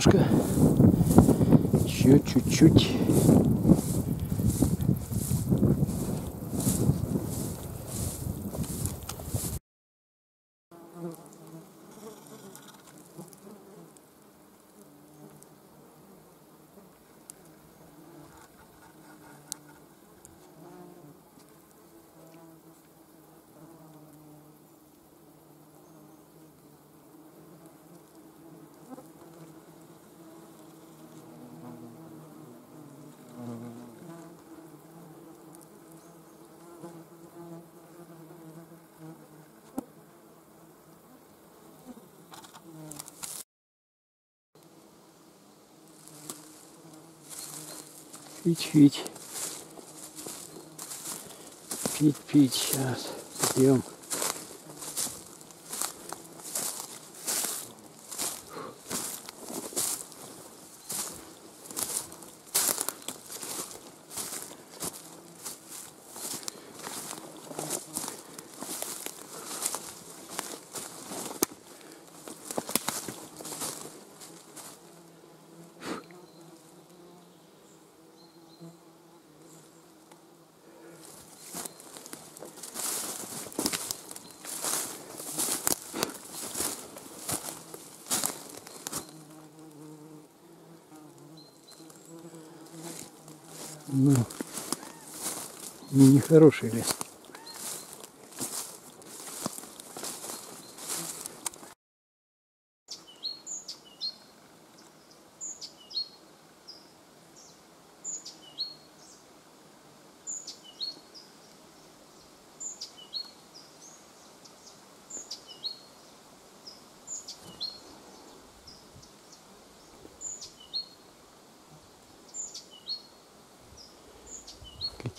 немножко. Еще чуть-чуть. Пить, пить. Пить, пить. Сейчас пьем. Ну, не нехороший лес.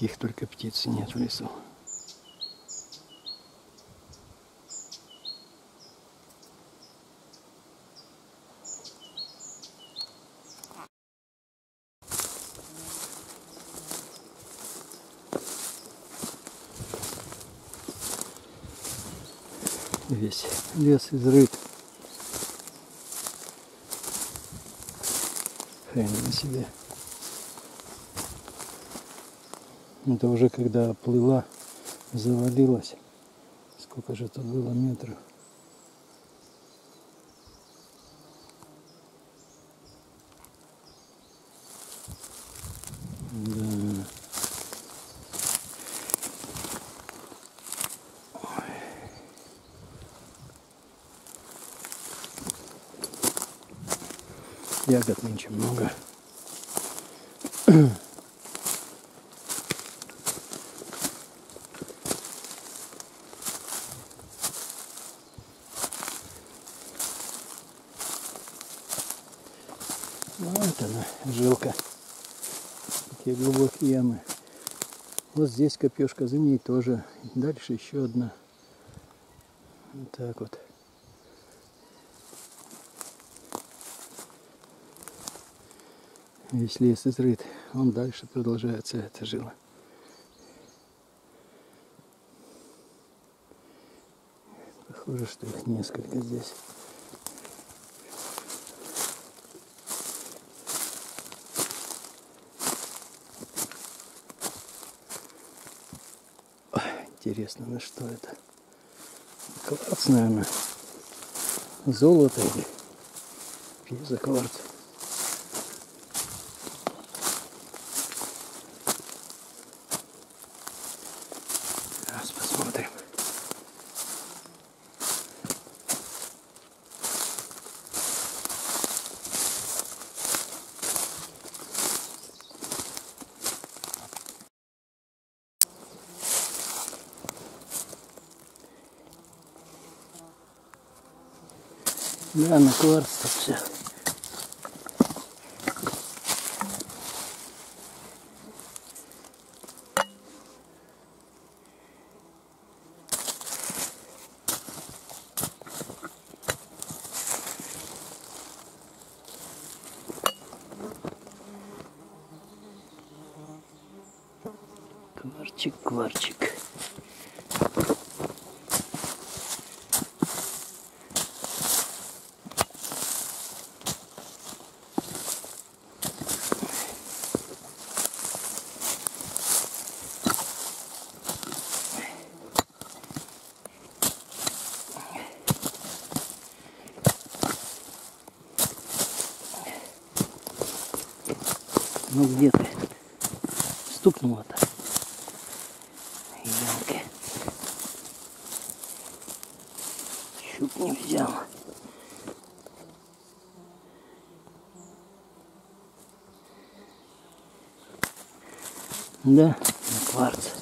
Каких только птиц нет в лесу. Весь лес изрыт. Хрен на себе. Это уже когда плыла, завалилась. Сколько же тут было метров? Да. Ягод нынче много. Вот она, жилка. Такие глубокие ямы. Вот здесь копьешка, за ней тоже. Дальше еще одна. Вот так вот. Весь лес изрыт. Он дальше продолжается эта жила. Похоже, что их несколько здесь. Интересно, на что это? Кварц, наверное. Золото или пьезокварц. Сейчас посмотрим. Да, на кварц все. Кварчик, кварчик. Ну где ты? Стукнула-то. Елки. Щук не взял. Да, на кварц.